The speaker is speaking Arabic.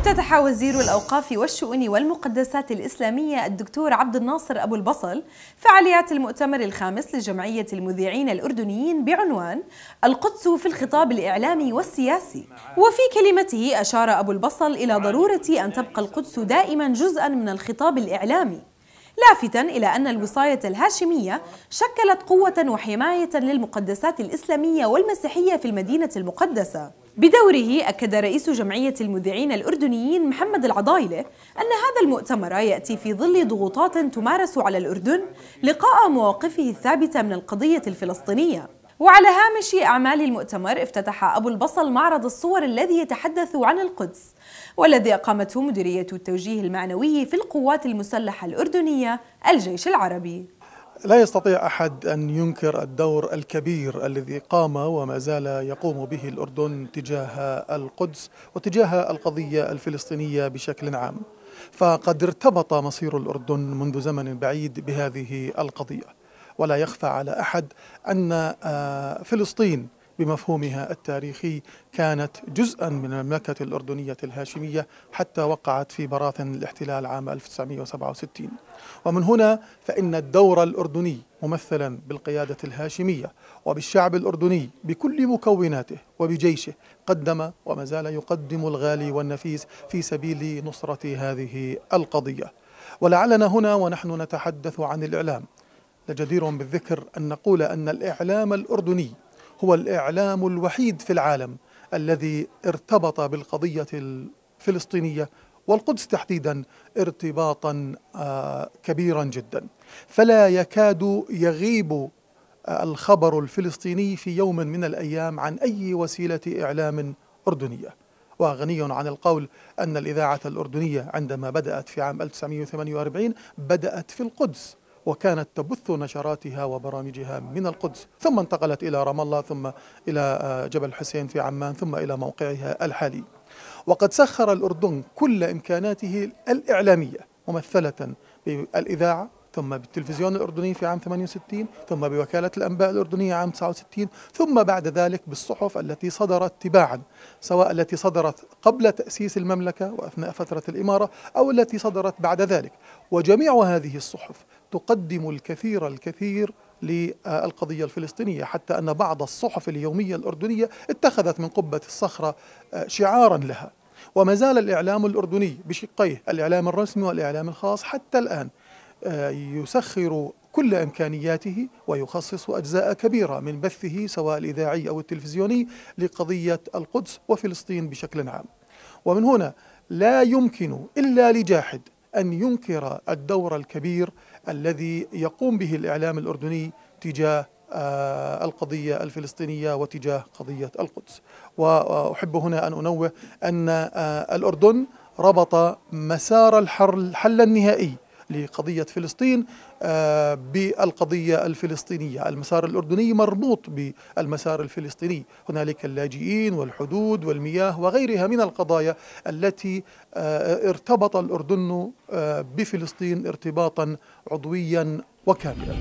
افتتح وزير الأوقاف والشؤون والمقدسات الإسلامية؟ الدكتور عبد الناصر أبو البصل فعاليات المؤتمر الخامس لجمعية المذيعين الأردنيين بعنوان القدس في الخطاب الإعلامي والسياسي. وفي كلمته أشار أبو البصل إلى ضرورة أن تبقى القدس دائما جزءا من الخطاب الإعلامي لافتا إلى أن الوصاية الهاشمية شكلت قوة وحماية للمقدسات الإسلامية والمسيحية في المدينة المقدسة. بدوره أكد رئيس جمعية المذيعين الأردنيين محمد العضايلة أن هذا المؤتمر يأتي في ظل ضغوطات تمارس على الأردن لقاء مواقفه الثابتة من القضية الفلسطينية. وعلى هامش أعمال المؤتمر افتتح أبو البصل معرض الصور الذي يتحدث عن القدس والذي أقامته مديرية التوجيه المعنوي في القوات المسلحة الأردنية الجيش العربي. لا يستطيع أحد أن ينكر الدور الكبير الذي قام وما زال يقوم به الأردن تجاه القدس وتجاه القضية الفلسطينية بشكل عام. فقد ارتبط مصير الأردن منذ زمن بعيد بهذه القضية. ولا يخفى على أحد أن فلسطين بمفهومها التاريخي كانت جزءا من المملكة الأردنية الهاشمية حتى وقعت في براثن الاحتلال عام 1967 ومن هنا فإن الدور الأردني ممثلا بالقيادة الهاشمية وبالشعب الأردني بكل مكوناته وبجيشه قدم وما زال يقدم الغالي والنفيس في سبيل نصرة هذه القضية. ولعلنا هنا ونحن نتحدث عن الإعلام. لجدير بالذكر أن نقول أن الإعلام الأردني هو الإعلام الوحيد في العالم الذي ارتبط بالقضية الفلسطينية والقدس تحديدا ارتباطا كبيرا جدا. فلا يكاد يغيب الخبر الفلسطيني في يوم من الأيام عن أي وسيلة إعلام أردنية. وغني عن القول أن الإذاعة الأردنية عندما بدأت في عام 1948 بدأت في القدس. وكانت تبث نشراتها وبرامجها من القدس. ثم انتقلت إلى رام الله ثم إلى جبل حسين في عمان ثم إلى موقعها الحالي. وقد سخر الأردن كل إمكاناته الإعلامية ممثلة بالإذاعة ثم بالتلفزيون الأردني في عام 68 ثم بوكالة الأنباء الأردنية عام 69 ثم بعد ذلك بالصحف التي صدرت تباعا سواء التي صدرت قبل تأسيس المملكة وأثناء فترة الإمارة أو التي صدرت بعد ذلك. وجميع هذه الصحف تقدم الكثير الكثير للقضية الفلسطينية حتى أن بعض الصحف اليومية الأردنية اتخذت من قبة الصخرة شعارا لها. وما زال الإعلام الأردني بشقيه الإعلام الرسمي والإعلام الخاص حتى الآن يسخر كل إمكانياته ويخصص أجزاء كبيرة من بثه سواء الإذاعي أو التلفزيوني لقضية القدس وفلسطين بشكل عام. ومن هنا لا يمكن إلا لجاحد أن ينكر الدور الكبير الذي يقوم به الإعلام الأردني تجاه القضية الفلسطينية وتجاه قضية القدس وأحب هنا أن أنوه أن الأردن ربط مسار الحل النهائي لقضية فلسطين بالقضية الفلسطينية. المسار الأردني مربوط بالمسار الفلسطيني. هنالك اللاجئين والحدود والمياه وغيرها من القضايا التي ارتبط الأردن بفلسطين ارتباطا عضويا وكاملا.